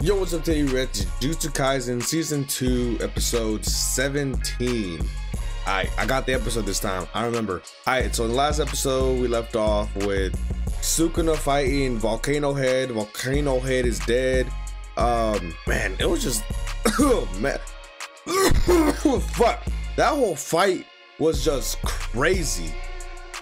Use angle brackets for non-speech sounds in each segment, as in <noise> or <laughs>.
Yo, what's up, today? We're at Jujutsu Kaisen Season 2, Episode 17. Alright, I got the episode this time. I remember. Alright, so in the last episode, we left off with Sukuna fighting Volcano Head. Volcano Head is dead. Um, man, it was just, <coughs> oh, man. <coughs> Fuck. That whole fight was just crazy.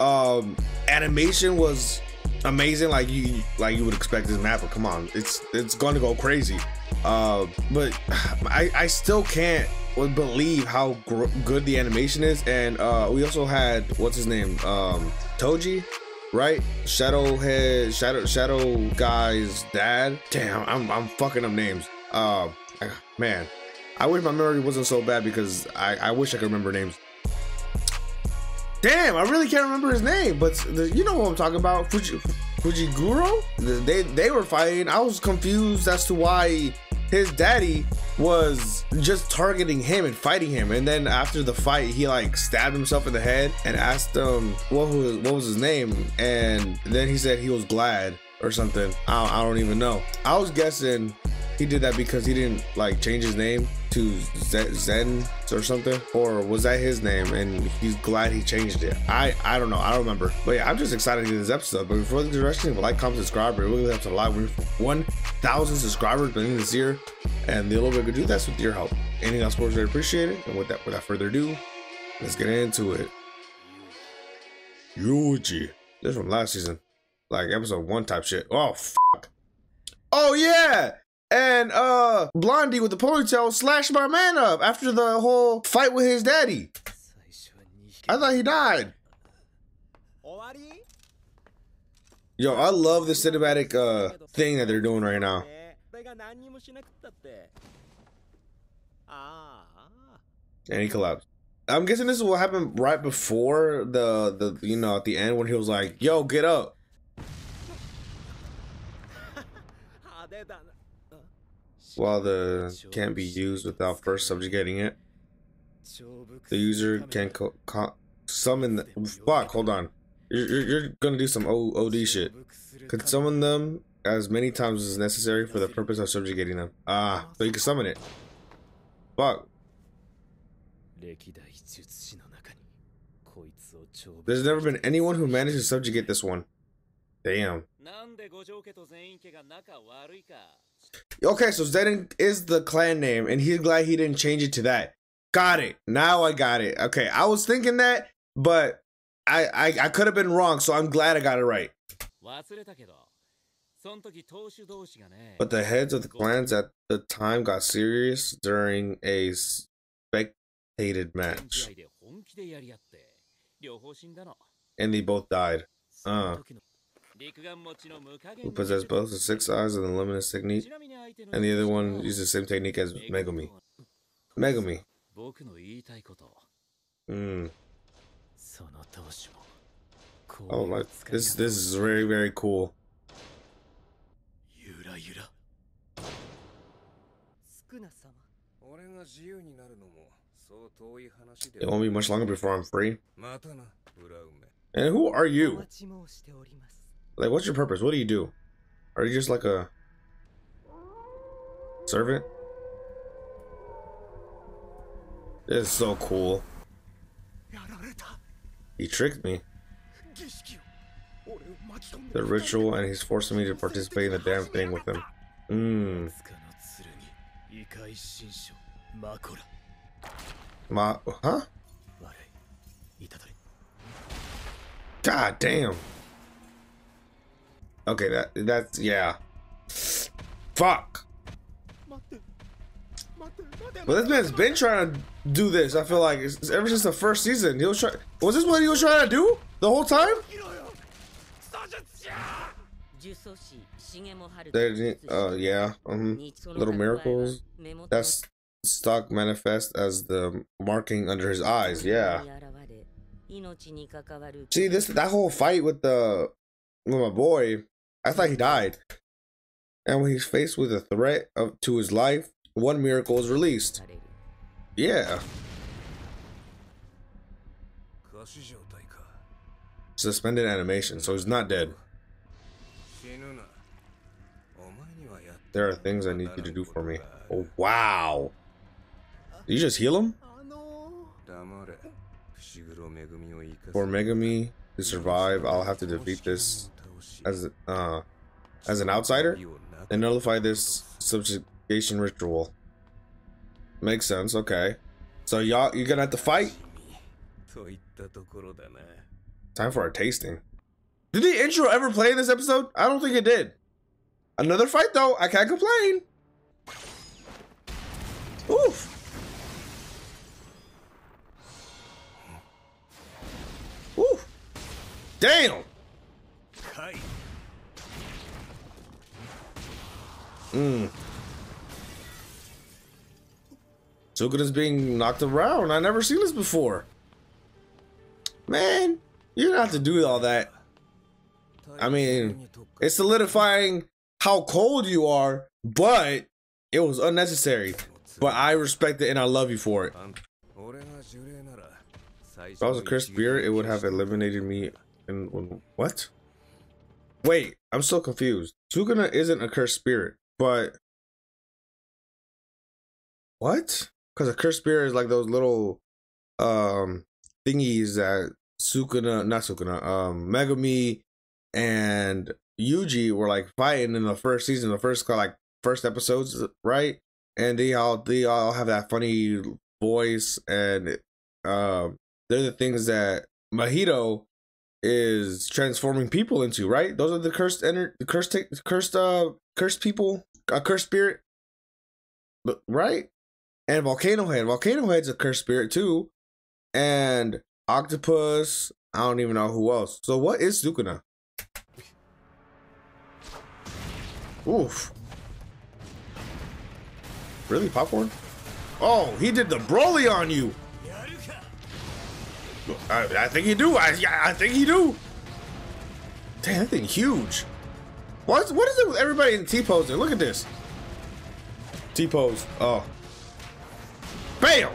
Um, animation was amazing like you like you would expect this map but come on it's it's gonna go crazy uh but <sighs> i i still can't believe how good the animation is and uh we also had what's his name um toji right shadow head shadow shadow guy's dad damn i'm, I'm fucking up names uh man i wish my memory wasn't so bad because i i wish i could remember names Damn, I really can't remember his name, but the, you know what I'm talking about. Fuji, Fujiguro? They they were fighting. I was confused as to why his daddy was just targeting him and fighting him. And then after the fight, he like stabbed himself in the head and asked him what was what was his name. And then he said he was glad or something. I, I don't even know. I was guessing he did that because he didn't like change his name to Zen or something, or was that his name and he's glad he changed it? I I don't know. I don't remember. But yeah, I'm just excited to get this episode. But before the direction, like, comment, subscribe. It really helps a lot. We're 1,000 subscribers by the end of this year, and the little bit we could do that's with your help. Anything else, sports, really appreciate it. And with that, without further ado, let's get into it. Yuji. This from last season, like episode one type shit. Oh fuck. Oh yeah and uh Blondie with the ponytail slashed my man up after the whole fight with his daddy. I thought he died. Yo, I love the cinematic uh thing that they're doing right now. And he collapsed. I'm guessing this is what happened right before the the you know at the end when he was like, "Yo, get up." <laughs> while the can't be used without first subjugating it. The user can summon the fuck. Hold on, you're, you're, gonna do some o OD shit. Can summon them as many times as necessary for the purpose of subjugating them. Ah, so you can summon it. Fuck. There's never been anyone who managed to subjugate this one. Damn. Okay, so Zeden is the clan name, and he's glad he didn't change it to that. Got it. Now I got it. Okay, I was thinking that, but I I, I could have been wrong, so I'm glad I got it right. But the heads of the clans at the time got serious during a spectated match. And they both died. Uh possess both the six eyes and the limitless technique, and the other one uses the same technique as Megumi. Megumi. Hmm. Oh, like this. This is very, very cool. It won't be much longer before I'm free. And who are you? Like, what's your purpose? What do you do? Are you just like a servant? This is so cool. He tricked me. The ritual, and he's forcing me to participate in the damn thing with him. Mmm. Ma, huh? God damn. Okay, that that's yeah. Fuck. Well, this man's been trying to do this. I feel like it's ever since the first season, he was trying. Was this what he was trying to do the whole time? There, uh, yeah. Um, little miracles. That's stock manifest as the marking under his eyes. Yeah. See this that whole fight with the with my boy I thought he died. And when he's faced with a threat of, to his life, one miracle is released. Yeah. Suspended animation, so he's not dead. There are things I need you to do for me. Oh, wow. Did you just heal him? For Megumi to survive, I'll have to defeat this as uh as an outsider and nullify this subjugation ritual. Makes sense, okay. So y'all you're gonna have to fight? Time for our tasting. Did the intro ever play in this episode? I don't think it did. Another fight though, I can't complain. Oof. Oof. Damn. Mm. Sukuna's being knocked around. I never seen this before. Man, you don't have to do all that. I mean, it's solidifying how cold you are, but it was unnecessary. But I respect it and I love you for it. If I was a cursed spirit, it would have eliminated me. And what? Wait, I'm still confused. Sukuna isn't a cursed spirit, but what? Because a cursed spirit is like those little um thingies that Sukuna, not Sukuna, um, Megumi and Yuji were like fighting in the first season, the first like first episodes, right? And they all they all have that funny voice, and um, they're the things that Mahito is transforming people into, right? Those are the cursed enter, the cursed, cursed, uh, cursed people, a cursed spirit, but right? And Volcano Head, Volcano Head's a cursed spirit too, and Octopus. I don't even know who else. So what is Sukuna? Oof. Really, popcorn? Oh, he did the Broly on you. I, I think he do. I, I think he do. Damn, that thing huge. What, what is it with everybody in T-pose Look at this. T-pose. Oh. Bam!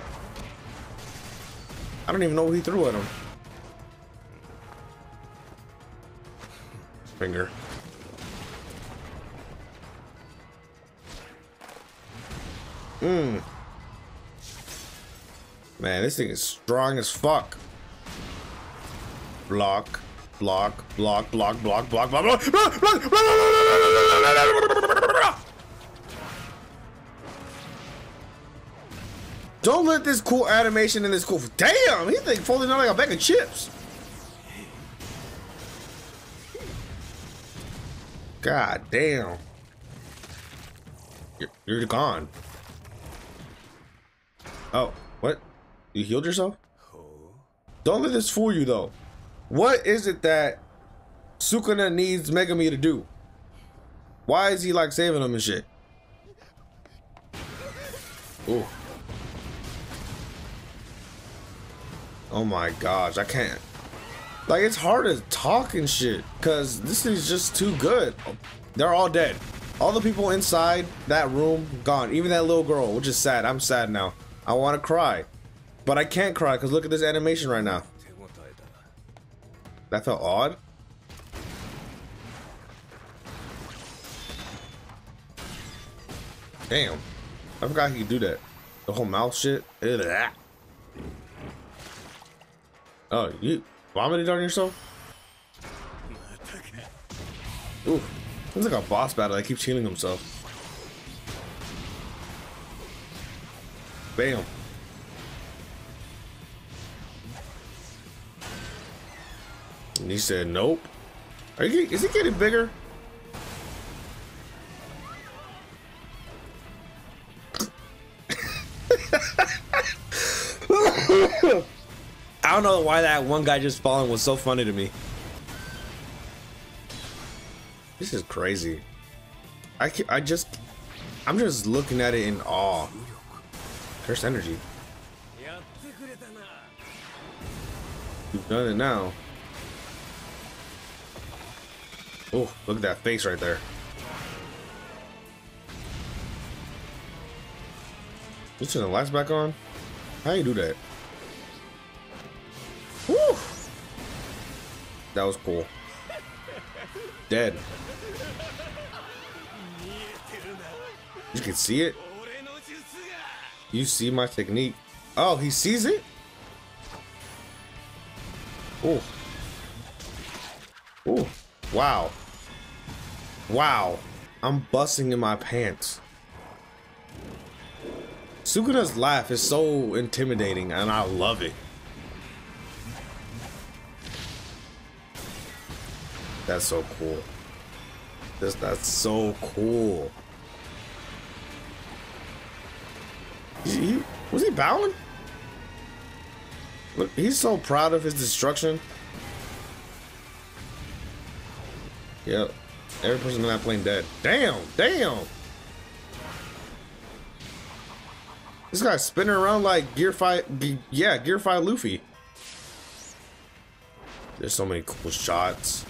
I don't even know what he threw at him. Finger. Mmm. Man, this thing is strong as fuck. Block, block, block, block, block, block, block, block, block, block, Don't let this cool animation in this cool. Damn, he think folding out like a bag of chips. God damn. You're, you're gone. Oh, what? You healed yourself? Don't let this fool you though. What is it that Sukuna needs Megumi to do? Why is he like saving him and shit? Ooh. Oh my gosh, I can't. Like, it's hard to talk and shit, because this is just too good. They're all dead. All the people inside that room, gone. Even that little girl, which is sad. I'm sad now. I want to cry. But I can't cry because look at this animation right now. That felt odd. Damn. I forgot he could do that. The whole mouth shit. Oh, you vomited on yourself? Ooh. It's like a boss battle that keeps healing himself. Bam. He said, nope. Are you, is he getting bigger? <laughs> I don't know why that one guy just falling was so funny to me. This is crazy. I, I just, I'm just looking at it in awe. Cursed energy. You've done it now. Oh, look at that face right there. You turn the lights back on? How you do that? Woo! That was cool. Dead. You can see it? You see my technique? Oh, he sees it? Oh. Oh. Wow. Wow. I'm busting in my pants. Sukuna's laugh is so intimidating and I love it. That's so cool. This that's so cool. He, he, was he bowing? Look, he's so proud of his destruction. Yep. Every person in that plane dead. Damn, damn. This guy's spinning around like Gear 5, yeah, Gear 5 Luffy. There's so many cool shots.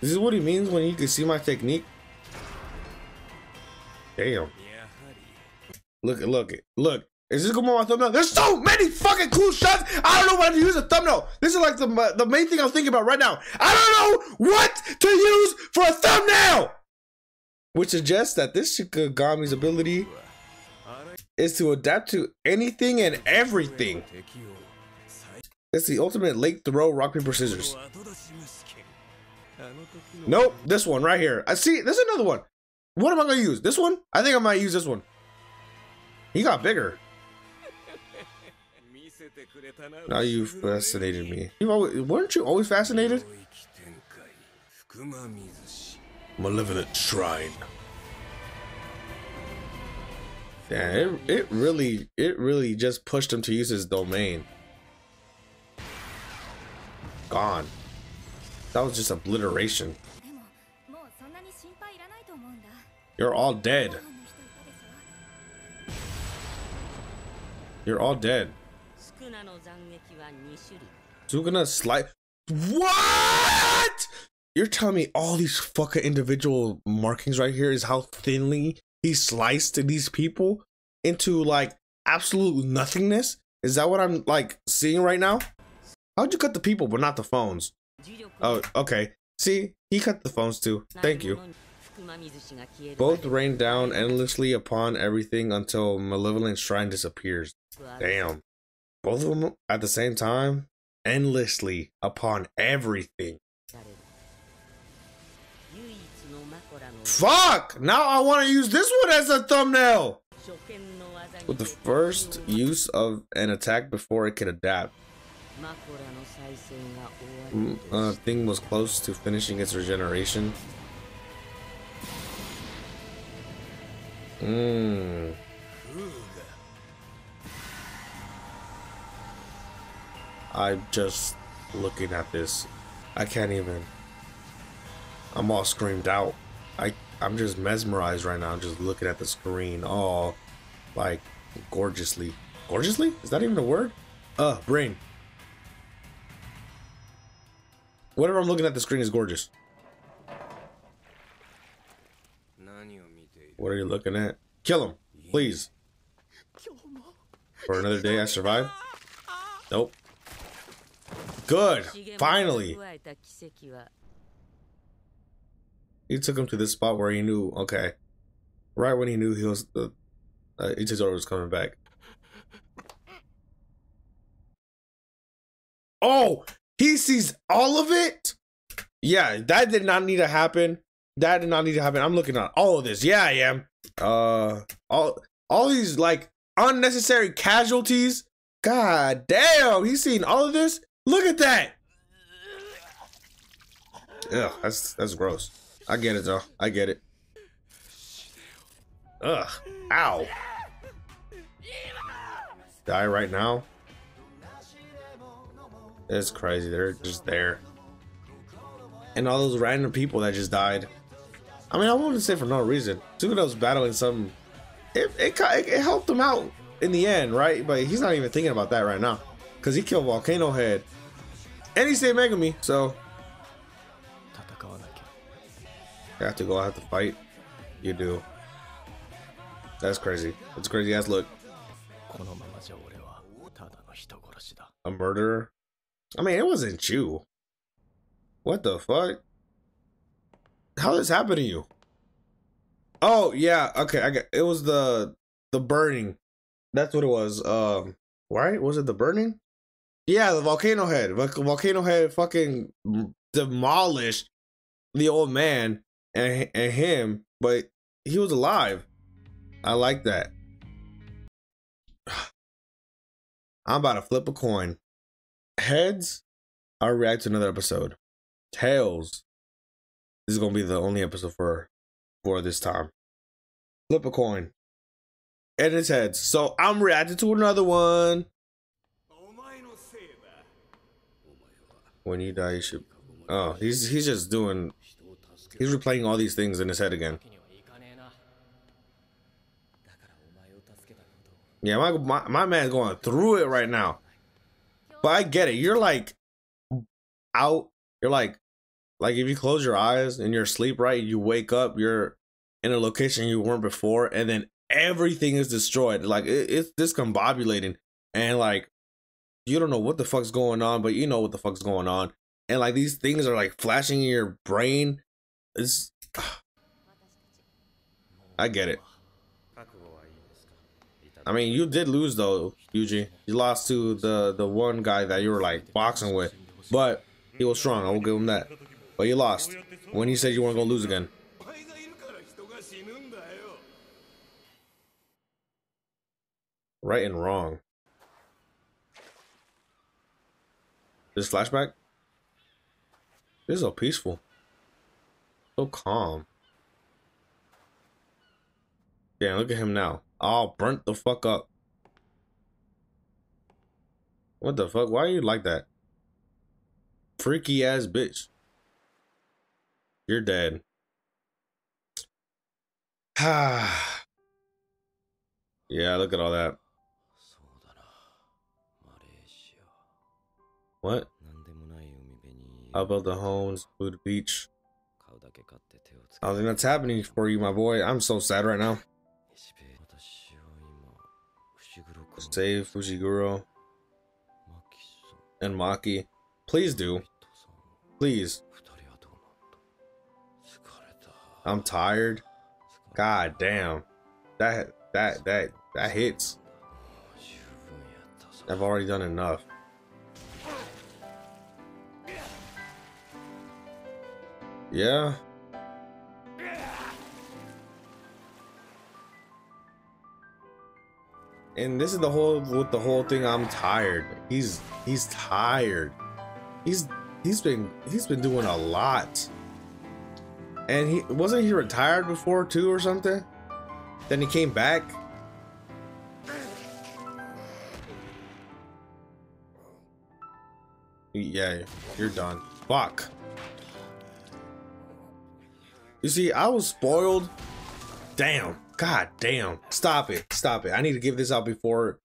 This is what he means when you can see my technique. Damn. Look, at look, look. Is this gonna on my thumbnail? There's so many fucking cool shots. I don't know what to use a thumbnail. This is like the, the main thing I'm thinking about right now. I don't know what to use for a thumbnail. Which suggests that this Shikigami's ability is to adapt to anything and everything. It's the ultimate lake throw rock paper scissors. Nope, this one right here. I see. There's another one. What am I gonna use? This one? I think I might use this one. He got bigger. Now you've fascinated me. You always, weren't you always fascinated? Malevolent Shrine. Yeah, it, it really, it really just pushed him to use his domain. Gone. That was just obliteration. You're all dead. You're all dead. Sukuna slide. What? You're telling me all these fucking individual markings right here is how thinly he sliced these people into like absolute nothingness? Is that what I'm like seeing right now? How'd you cut the people but not the phones? Oh, okay. See, he cut the phones too. Thank you. Both rain down endlessly upon everything until Malevolent Shrine disappears. Damn. Both of them at the same time? Endlessly upon everything. Fuck! Now I want to use this one as a thumbnail! With the first use of an attack before it could adapt. Mm, uh, thing was close to finishing its regeneration. Mmm. I'm just looking at this. I can't even. I'm all screamed out. I I'm just mesmerized right now. I'm just looking at the screen. all like gorgeously. Gorgeously? Is that even a word? Uh, brain. Whatever I'm looking at the screen is gorgeous. What are you looking at? Kill him, please. For another day I survive? <laughs> Nope. Good. Finally. He took him to this spot where he knew, okay. Right when he knew he was the uh, Itadori was coming back. Oh, he sees all of it? Yeah, that did not need to happen. That did not need to happen. I'm looking at all of this. Yeah, I am. Uh, all all these like unnecessary casualties. God damn, he's seen all of this. Look at that. Yeah, that's that's gross. I get it though. I get it. Ugh. Ow. Die right now. It's crazy. They're just there. And all those random people that just died. I mean, I wouldn't say for no reason. Sukuna battling some. It, it, it helped him out in the end, right? But he's not even thinking about that right now. Because he killed Volcano Head. And he saved Megumi, so. I have to go, I have to fight. You do. That's crazy. That's crazy ass look. A murderer? I mean, it wasn't you. What the fuck? How this happened to you? Oh yeah, okay. I got it. Was the the burning? That's what it was. Um, right? Was it the burning? Yeah, the volcano head. Volcano head fucking demolished the old man and and him, but he was alive. I like that. <sighs> I'm about to flip a coin. Heads, I'll react to another episode. Tails, this is gonna be the only episode for for this time. Flip a coin. And it's heads. So I'm reacting to another one. When you die, you should. Oh, he's he's just doing. He's replaying all these things in his head again. Yeah, my, my, my man's going through it right now. But I get it. You're like out. You're like, like if you close your eyes and you're asleep, right? You wake up, you're in a location you weren't before, and then everything is destroyed. Like it, it's discombobulating, and like you don't know what the fuck's going on, but you know what the fuck's going on, and like these things are like flashing in your brain. It's, I get it. I mean, you did lose though, Yuji. You lost to the the one guy that you were like boxing with, but he was strong. I will give him that. But you lost when he said you weren't gonna lose again. Right and wrong. This flashback. This is so peaceful. So calm. Yeah, look at him now. All burnt the fuck up. What the fuck? Why are you like that? Freaky ass bitch. You're dead. Ah. <sighs> yeah, look at all that. What? About the homes, food, beach? I don't think that's happening for you, my boy. I'm so sad right now. Save Fushiguro and Maki. Please do. Please. I'm tired. God damn. That that that that hits. I've already done enough. Yeah. And this is the whole with the whole thing. I'm tired. He's he's tired. He's he's been he's been doing a lot. And he wasn't he retired before too or something? Then he came back. Yeah, you're done. Fuck. You see, I was spoiled. Damn. God damn. Stop it. Stop it. I need to give this out before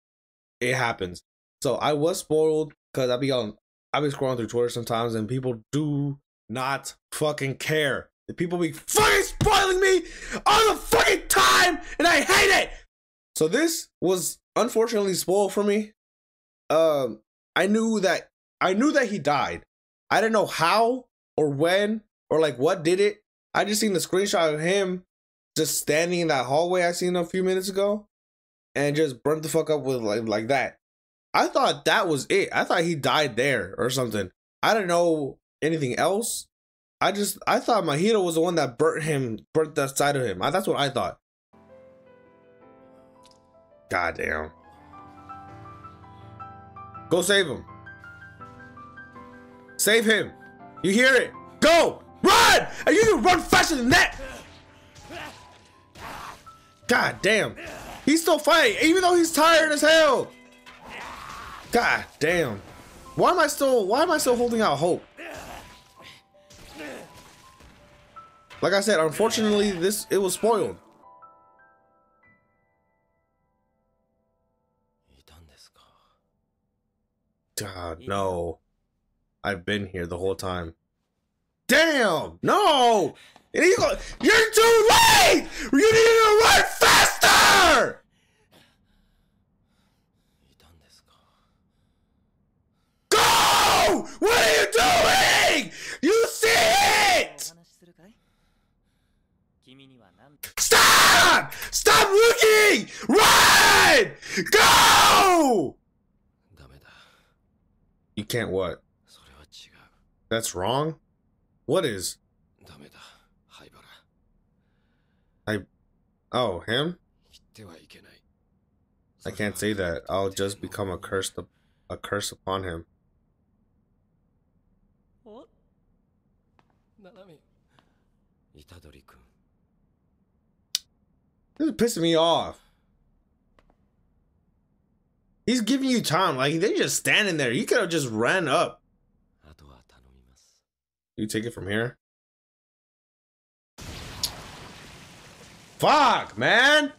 it happens. So I was spoiled because I be on I be scrolling through Twitter sometimes and people do not fucking care. The people be fucking spoiling me all the fucking time and I hate it. So this was unfortunately spoiled for me. Um I knew that I knew that he died. I didn't know how or when or like what did it. I just seen the screenshot of him just standing in that hallway I seen a few minutes ago and just burnt the fuck up with like like that. I thought that was it. I thought he died there or something. I don't know anything else. I just I thought Mahito was the one that burnt him, burnt that side of him. I, that's what I thought. God damn. Go save him. Save him. You hear it? Go! Run! And you can run faster than that! God damn. He's still fighting, even though he's tired as hell. God damn. Why am I still why am I still holding out hope? Like I said, unfortunately, this it was spoiled. God, no. I've been here the whole time. Damn! No! You're too late! You need to run fast! Faster! Go! What are you doing? You see it! Stop! Stop looking! Run! Go! You can't what? That's wrong? What is? I. Oh, him? I can't say that. I'll just become a curse, a curse upon him. What? This is pissing me off. He's giving you time. Like, they're just standing there. You could have just ran up. You take it from here? Fuck, man!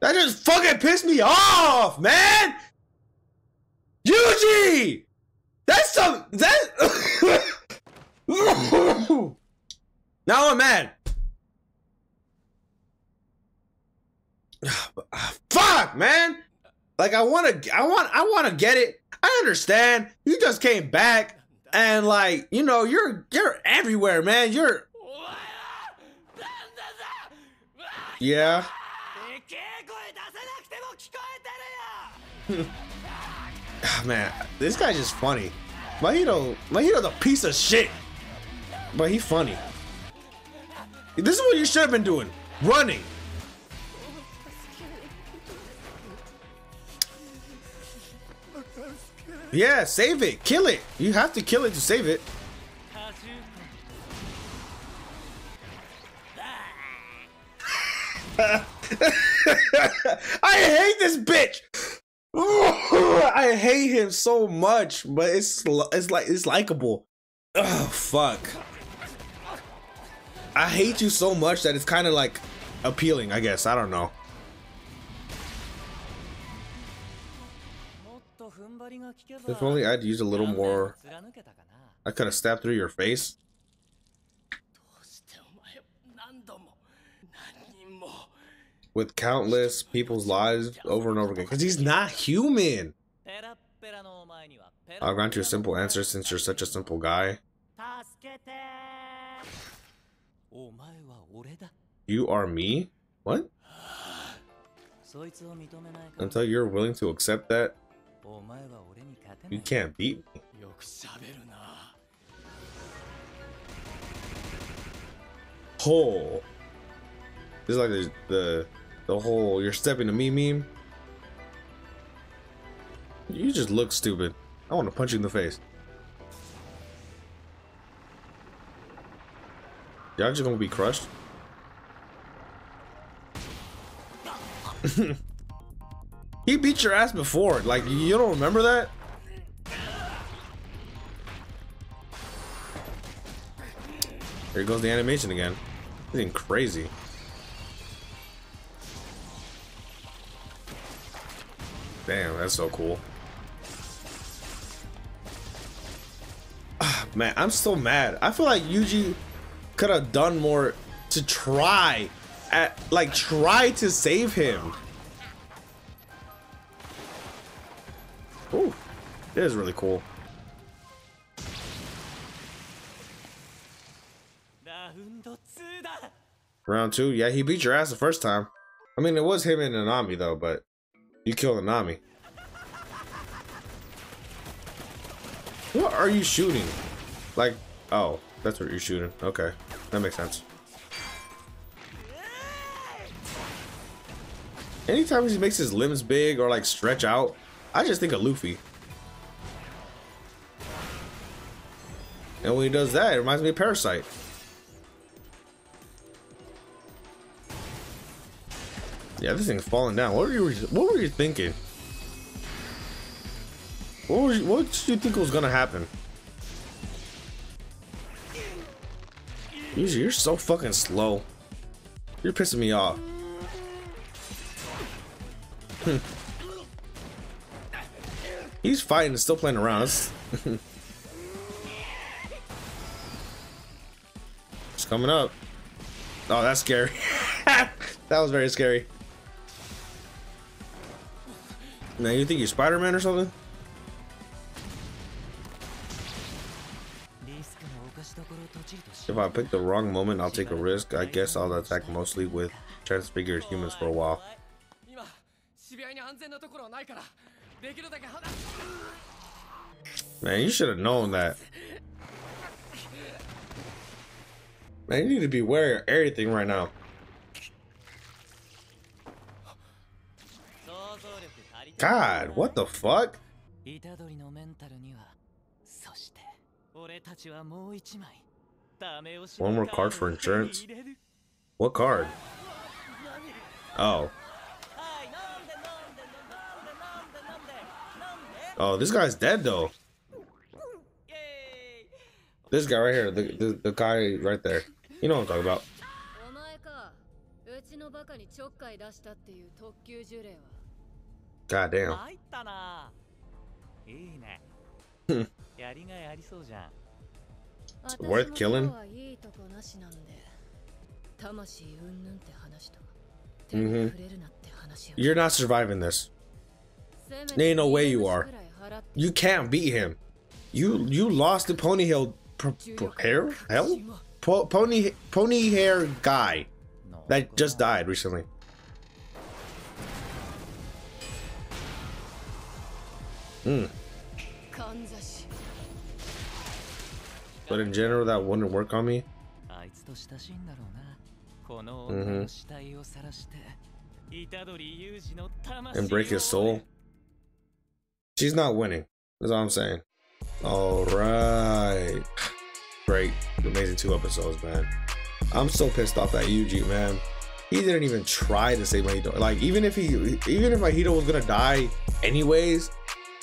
That just fucking pissed me off, man! Yuji! That's some... That... <laughs> now I'm mad. <sighs> Fuck, man! Like I want to, I want, I want to get it. I understand. You just came back, and like, you know, you're you're everywhere, man. You're. Yeah. <laughs> man, this guy's just funny. Mahito, Mahito's a piece of shit. But he's funny. This is what you should have been doing. Running. Yeah, save it. Kill it. You have to kill it to save it. <laughs> I hate this bitch. <laughs> I hate him so much, but it's it's like it's likable. Oh fuck. I hate you so much that it's kind of like appealing, I guess. I don't know. If only I'd used a little more. I could have stabbed through your face. With countless people's lives over and over again. Because he's not human. I'll grant you a simple answer since you're such a simple guy. You are me? What? <sighs> Until you're willing to accept that, you can't beat me. Oh. This is like the, the the whole you're stepping to me meme. You just look stupid. I want to punch you in the face. Y'all just gonna be crushed? <laughs> he beat your ass before. Like, you don't remember that? Here goes the animation again. Getting crazy. Damn, that's so cool. Ah, man, I'm still mad. I feel like Yuji could have done more to try at like try to save him. It is really cool. Round two, yeah, he beat your ass the first time. I mean, it was him and Nanami though, but you killed Nanami. What are you shooting? Like, oh, that's what you're shooting. Okay, that makes sense. Anytime he makes his limbs big or like stretch out, I just think of Luffy. And when he does that, it reminds me of Parasite. Yeah, this thing's falling down. What were you What were you thinking? What was What did you think was gonna happen? You're so fucking slow. You're pissing me off. <laughs> He's fighting and still playing around. <laughs> coming up. Oh, that's scary. <laughs> that was very scary. Man, you think you're Spider-Man or something? If I pick the wrong moment, I'll take a risk. I guess I'll attack mostly with transfigured humans for a while. Man, you should have known that. Man, you need to be wary of everything right now. God, what the fuck? One more card for insurance? What card? Oh. Oh, this guy's dead though. This guy right here, the, the, the guy right there. You know what I'm talking about. God damn. it's worth killing. Mm-hmm. You're not surviving this. There ain't no way you are. You can't beat him. You you lost the pony hill hair hell po pony pony hair guy that just died recently. Hmm. But in general, that wouldn't work on me. Mm-hmm. And break his soul. She's not winning. That's all I'm saying. All right. Two episodes, man. I'm so pissed off at Yuji, man. He didn't even try to save Mahito. Like, even if he, even if Mahito was gonna die anyways,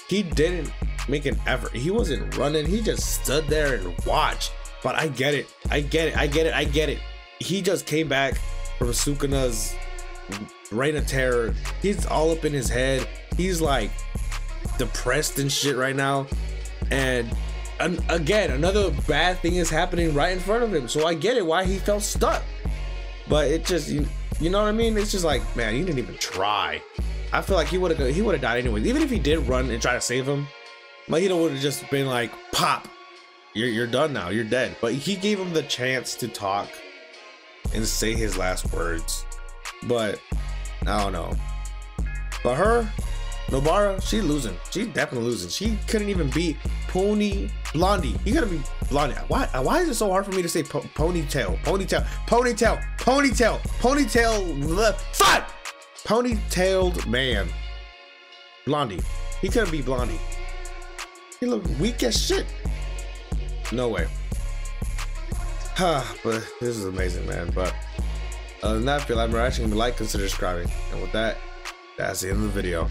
he didn't make an effort. He wasn't running. He just stood there and watched. But I get it. I get it. I get it. I get it. He just came back from Sukuna's reign of terror. He's all up in his head. He's like depressed and shit right now. And again, another bad thing is happening right in front of him. So I get it why he felt stuck. But it just you, you know what I mean? It's just like, man, he didn't even try. I feel like he would have he would have died anyway. Even if he did run and try to save him, Mahito would have just been like, pop. You're, you're done now. You're dead. But he gave him the chance to talk and say his last words. But I don't know. But her, Nobara, she losing. She's definitely losing. She couldn't even beat Pony Blondie. You gotta be Blondie. Why? Why is it so hard for me to say po ponytail? Ponytail. Ponytail. Ponytail. Ponytail. Fuck. Ponytailed man. Blondie. He couldn't be Blondie. He looked weak as shit. No way. Huh, <sighs> but this is amazing, man. But other than that, if you like my reaction, like, consider subscribing. And with that, that's the end of the video.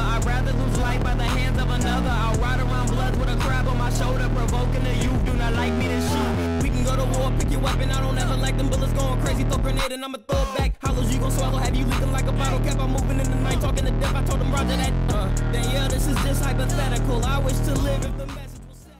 I'd rather lose life by the hands of another. I'll ride around bloods with a crab on my shoulder Provoking the youth, do not like me to shoot. We can go to war, pick your weapon, I don't ever like them bullets going crazy. Throw grenade and I'ma throw it back. Hollows you gon' swallow, have you leaking like a bottle cap? I'm moving in the night, talking to death, I told them roger that. Uh, Then yeah, this is just hypothetical, I wish to live if the